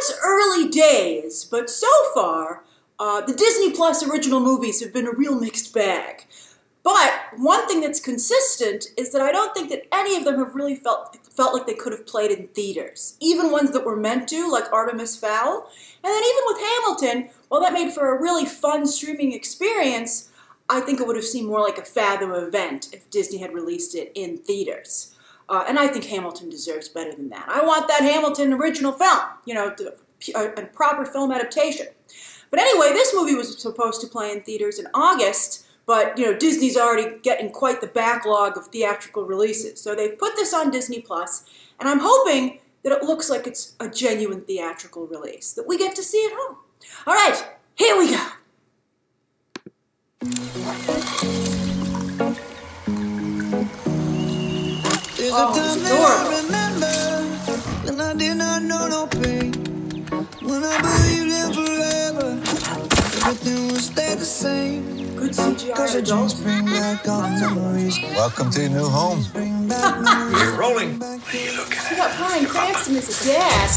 it's early days, but so far, uh, the Disney Plus original movies have been a real mixed bag. But one thing that's consistent is that I don't think that any of them have really felt felt like they could have played in theaters, even ones that were meant to, like Artemis Fowl. And then even with Hamilton, while that made for a really fun streaming experience, I think it would have seemed more like a Fathom event if Disney had released it in theaters. Uh, and I think Hamilton deserves better than that. I want that Hamilton original film, you know, a, a proper film adaptation. But anyway, this movie was supposed to play in theaters in August, but you know Disney's already getting quite the backlog of theatrical releases. So they've put this on Disney Plus, and I'm hoping that it looks like it's a genuine theatrical release that we get to see at home. All right, oh, it's adorable. When I did not know no pain. When I believed in forever, everything would stay the same. Good CGI adults bring back all memories. Welcome to your new home. You're rolling. What are you looking at? You got Bryan Cranston as a dad.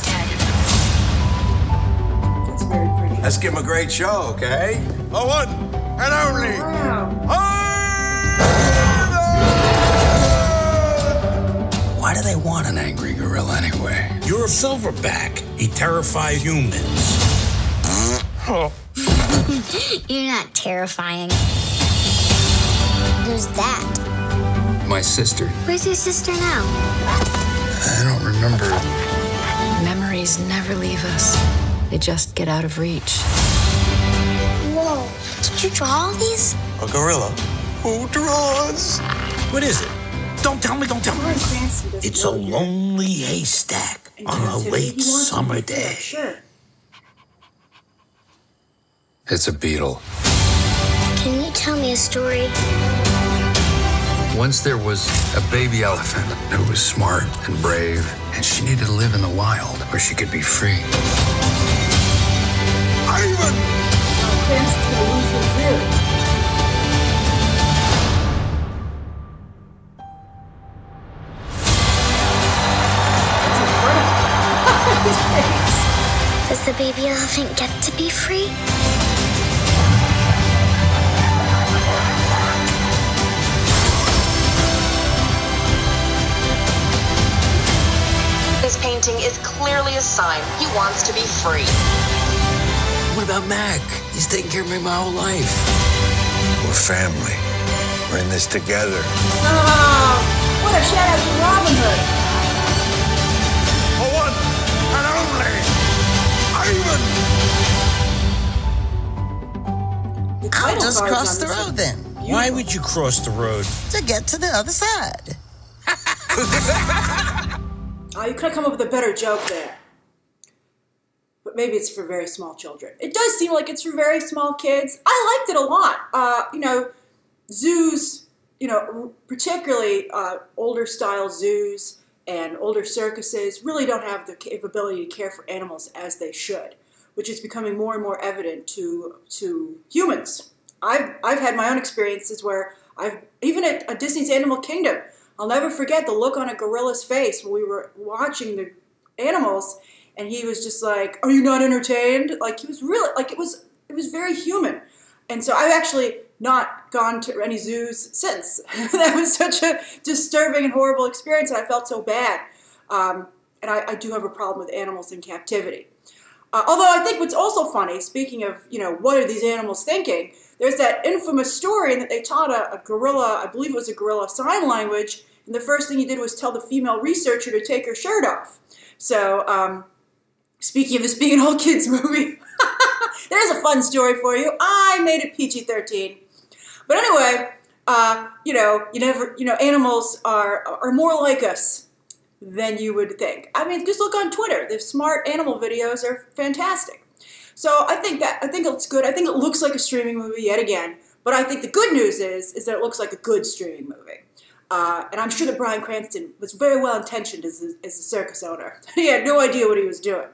That's very pretty. Let's give him a great show, okay? The one and only. Wow. Oh! Why do they want an angry gorilla anyway? You're a silverback. He terrifies humans. Oh. You're not terrifying. Who's that? My sister. Where's your sister now? I don't remember. Memories never leave us. They just get out of reach. Whoa. Did you draw all these? A gorilla. Who draws? What is it? Don't tell me, don't tell me. Bryan Cranston does It's a lonely haystack on a late he wants to summer day. Sure. It's a beetle. Can you tell me a story? Once there was a baby elephant who was smart and brave, and she needed to live in the wild where she could be free. Does the baby elephant get to be free? This painting is clearly a sign he wants to be free. What about Mac? He's taken care of me my whole life. We're family. We're in this together. I'll just cards cross the road then Why would you cross the road? to get to the other side. Oh, you could have come up with a better joke there. But maybe it's for very small children. It does seem like it's for very small kids. I liked it a lot. Uh, you know, zoos, you know, particularly uh, older style zoos and older circuses really don't have the capability to care for animals as they should, which is becoming more and more evident to to humans. I've I've had my own experiences where I've even at, at Disney's Animal Kingdom, I'll never forget the look on a gorilla's face when we were watching the animals, and he was just like, "Are you not entertained?" Like he was really like it was it was very human, and so I've actually not gone to any zoos since. that was such a disturbing and horrible experience, and I felt so bad. Um, and I, I do have a problem with animals in captivity. Uh, although I think what's also funny, speaking of, you know, what are these animals thinking? There's that infamous story that they taught a, a gorilla, I believe it was a gorilla sign language, and the first thing he did was tell the female researcher to take her shirt off. So, um, speaking of this being an all kids movie, there's a fun story for you. I made it PG-13. But anyway, uh, you know, you never, you know, animals are are more like us than you would think. I mean, just look on Twitter. The smart animal videos are fantastic. So I think that I think it's good. I think it looks like a streaming movie yet again. But I think the good news is is that it looks like a good streaming movie. Uh, and I'm sure that Bryan Cranston was very well intentioned as a, as a circus owner. he had no idea what he was doing.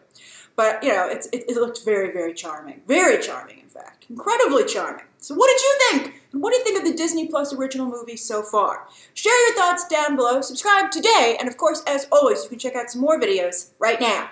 But you know, it, it looked very, very charming. Very charming, in fact. Incredibly charming. So what did you think? What do you think of the Disney Plus original movie so far? Share your thoughts down below, subscribe today, and of course, as always, you can check out some more videos right now.